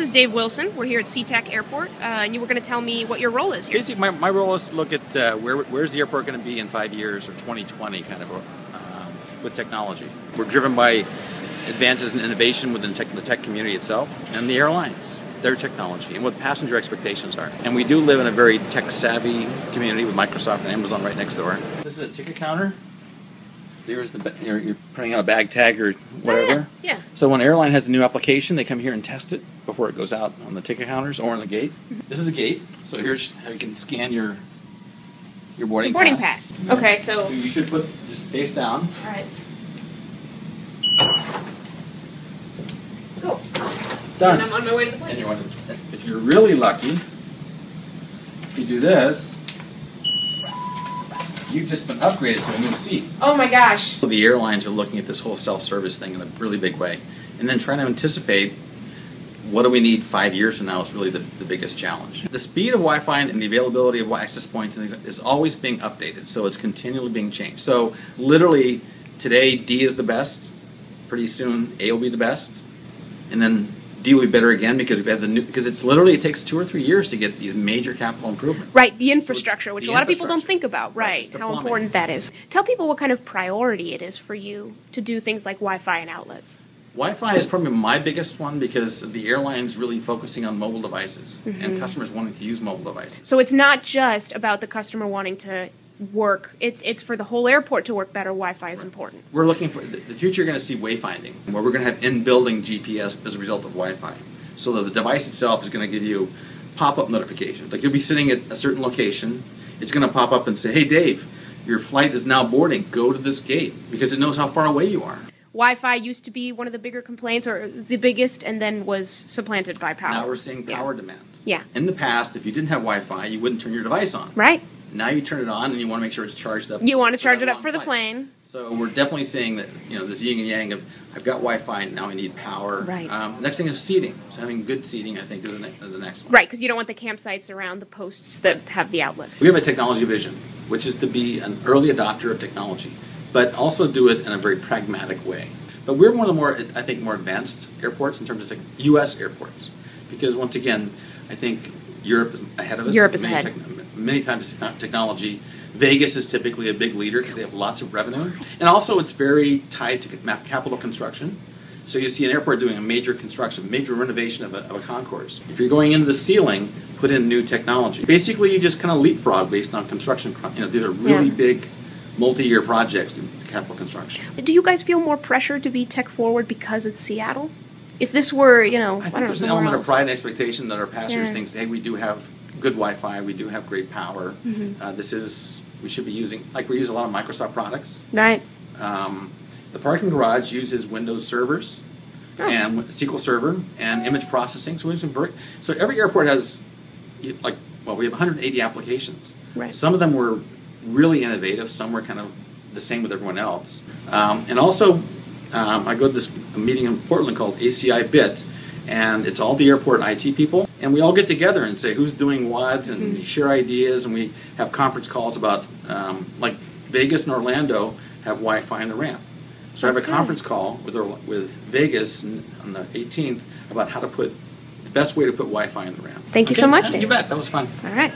this is Dave Wilson. We're here at SeaTac Airport, uh, and you were going to tell me what your role is here. Basically, my, my role is to look at uh, where where's the airport going to be in five years or 2020, kind of, um, with technology. We're driven by advances in innovation within tech, the tech community itself and the airlines, their technology, and what passenger expectations are. And we do live in a very tech savvy community with Microsoft and Amazon right next door. This is a ticket counter. So here's the you're, you're printing out a bag tag or whatever. Oh, yeah, yeah. So when an airline has a new application, they come here and test it before it goes out on the ticket counters or on the gate. Mm-hmm. This is a gate. So here's how you can scan your your boarding boarding pass. pass. Okay, so- so you should put just face down. All right. Cool. Done. And I'm on my way to the plane. And you want to, if you're really lucky, you do this, you've just been upgraded to a new seat. Oh my gosh. So the airlines are looking at this whole self-service thing in a really big way, and then trying to anticipate what do we need five years from now is really the, the biggest challenge. The speed of Wi-Fi and the availability of access points and things is always being updated, so it's continually being changed. So literally, today D is the best. Pretty soon A will be the best, and then D will be better again because we've had the new. Because it's literally it takes two or three years to get these major capital improvements. Right, the infrastructure, which the a lot of people don't think about. Right, Right, how plumbing. important that is. Tell people what kind of priority it is for you to do things like Wi-Fi and outlets. Wi-Fi is probably my biggest one because the airline's really focusing on mobile devices Mm-hmm. and customers wanting to use mobile devices. So it's not just about the customer wanting to work. It's it's for the whole airport to work better. Wi-Fi is important. We're looking for the future. You're going to see wayfinding, where we're going to have in-building GPS as a result of Wi-Fi. So the device itself is going to give you pop-up notifications. Like you'll be sitting at a certain location, it's going to pop up and say, "Hey, Dave, your flight is now boarding. Go to this gate," because it knows how far away you are. Wi-Fi used to be one of the bigger complaints, or the biggest, and then was supplanted by power. Now we're seeing Yeah. power demands. Yeah. In the past, if you didn't have Wi-Fi, you wouldn't turn your device on. Right. Now you turn it on, and you want to make sure it's charged up. You want to charge it up for the flight. plane. So we're definitely seeing that you know this yin and yang of I've got Wi-Fi and now I need power. Right. Um, next thing is seating. So having good seating I think is the, is the next one. Right, because you don't want the campsites around the posts that have the outlets. We have a technology vision, which is to be an early adopter of technology, but also do it in a very pragmatic way. But we're one of the more I think more advanced airports in terms of U.S. airports because once again I think Europe is ahead of us. Europe is ahead. tech- many times technology. Vegas is typically a big leader because they have lots of revenue, and also it's very tied to capital construction. So you see an airport doing a major construction, major renovation of a, of a concourse. If you're going into the ceiling, put in new technology. Basically, you just kind of leapfrog based on construction. You know, these are really Yeah. big, multi-year projects in capital construction. Do you guys feel more pressure to be tech forward because it's Seattle? If this were, you know, I, I think don't know, there's an element else. of pride and expectation that our passengers Yeah. think, hey, we do have good Wi-Fi, we do have great power. Mm-hmm. Uh, this is we should be using like we use a lot of Microsoft products. Right. Um, the parking garage uses Windows servers Oh. and SQL Server and image processing. So, we use some very, so every airport has like well, we have 180 applications. Right. Some of them were really innovative. Some were kind of the same with everyone else. Um, and also, um, I go to this meeting in Portland called ACI Bit, and it's all the airport IT people, and we all get together and say who's doing what, and Mm-hmm. share ideas, and we have conference calls about um, like Vegas and Orlando have Wi-Fi in the ramp. So I have a conference call with with Vegas on the 18th about how to put the best way to put Wi-Fi in the ramp. Thank you so much, You bet. That was fun. All right.